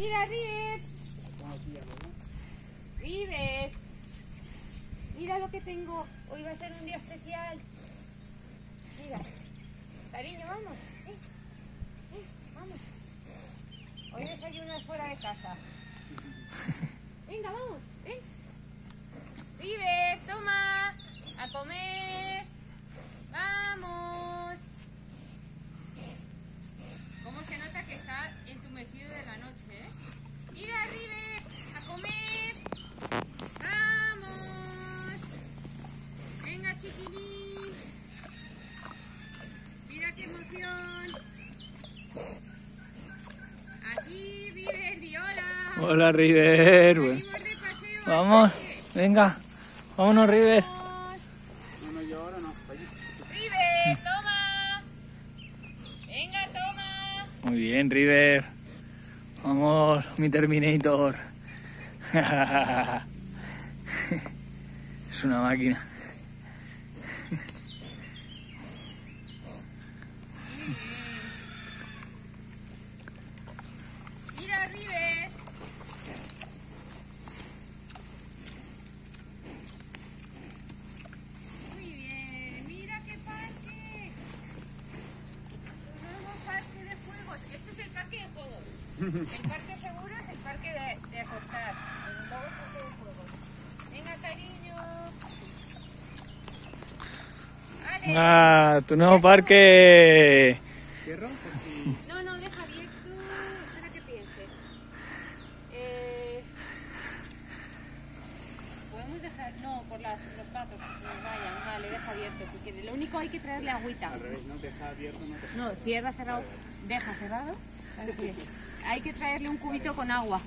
Mira, River. River. Mira lo que tengo. Hoy va a ser un día especial. Mira. Cariño, vamos. Eh, eh, vamos. Hoy desayunas fuera de casa. Venga, vamos. Ven. River, toma. A comer. Vamos. ¿Cómo se nota que está entumecido de la noche, eh? Mira, River, a comer. Vamos. Venga, chiquilín. Mira qué emoción. Aquí, River, y hola. Hola River. De paseo. Vamos, parque. venga. Vámonos River. Vamos. No, no, yo ahora no. Allí. River, toma. Venga, toma. Muy bien River. Vamos, mi Terminator. es una máquina. Mira, River. Muy bien, mira qué parque. Un nuevo parque de juegos. Este es el parque de juegos. El parque seguro es el parque de, de acostar. El nuevo parque de juegos. Venga, cariño. Vale. Ah, tu nuevo parque. ¿Cierro? No, no, deja abierto. Espera que piense. Eh, Podemos dejar. No, por las, los patos que se nos vayan. Vale, deja abierto si quieres. Lo único hay que traerle agüita. Al revés, ¿no? Deja abierto, no te... No, cierra cerrado. Deja cerrado. Hay que traerle un cubito con agua.